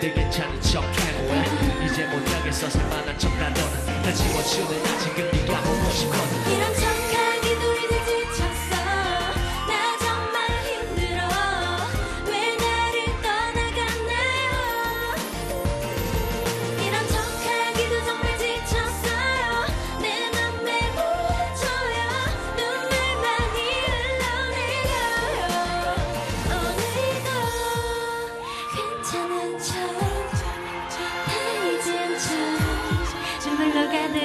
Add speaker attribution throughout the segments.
Speaker 1: 그때 괜찮은 척 해보해?
Speaker 2: 이제 못 여기서 살만한 척 나도 다 지워주는 아직은 네가 보고 싶거든.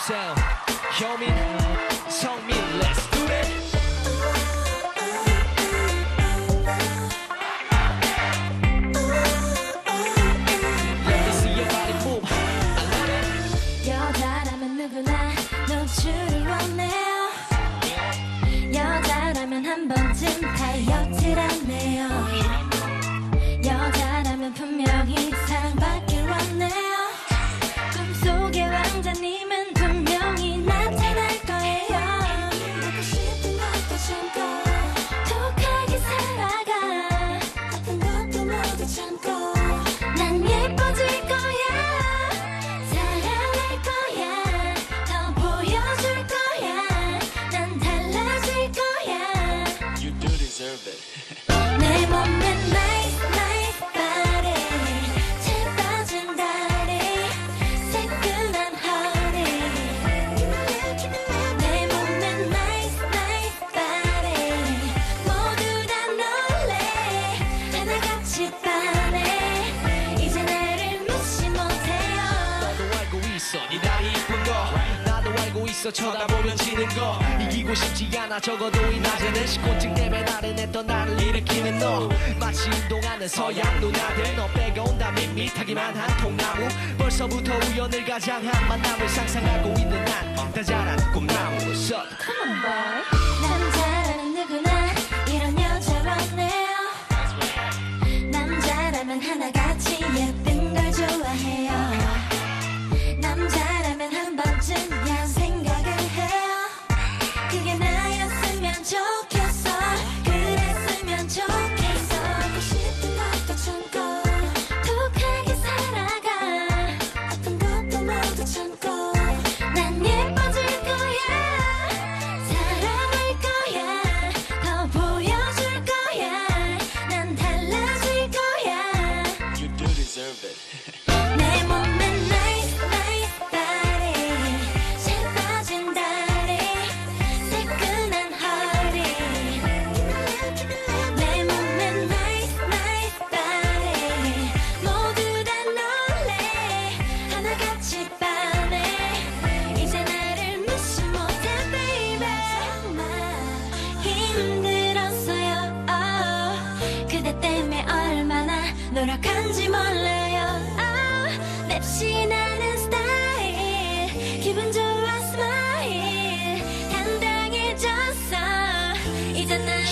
Speaker 2: himself. Show
Speaker 1: me, show me less.
Speaker 2: 식단에 이제 나를 무시 못해요.
Speaker 1: 나도 알고 있어 네 다리 이쁜 거. 나도 알고 있어 쳐다보면 지는 거. 이기고 싶지 않아 적어도 이 낮에는 식곤증 때문에 나를 했던 나를 일으키는 너. 마치 운동하는 서양 누나들 너 빼고온다 밋밋하기만 한 통나무. 벌써부터 우연을 가장한 만남을 상상하고 있는 난다자란 꿈나무
Speaker 2: Come on boy. 노력한지 몰라요. 아, 맵시 나는 스타일. 기분 좋아 스마일. 당당해졌어. 이제 나